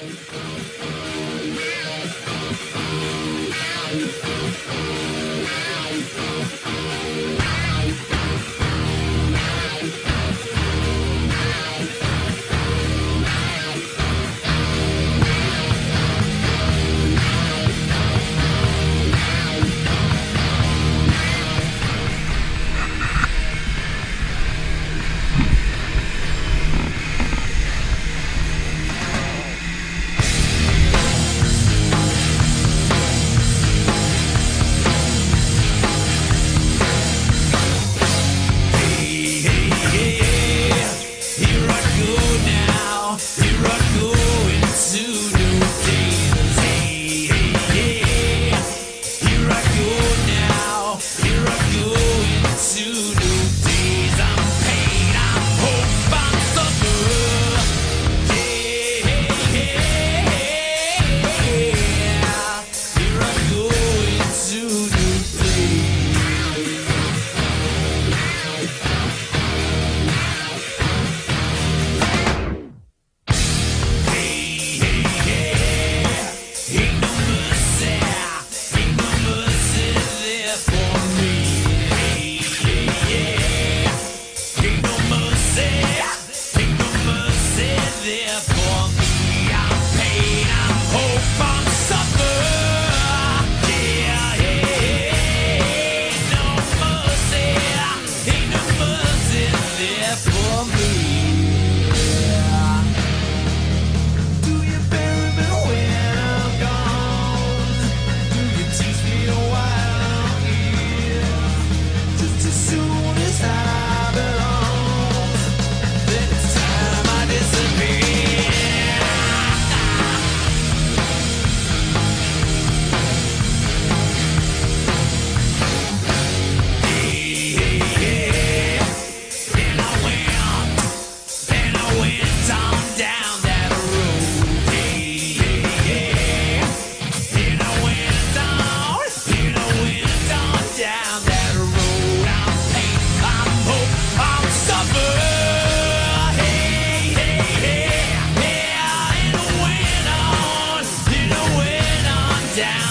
Música down.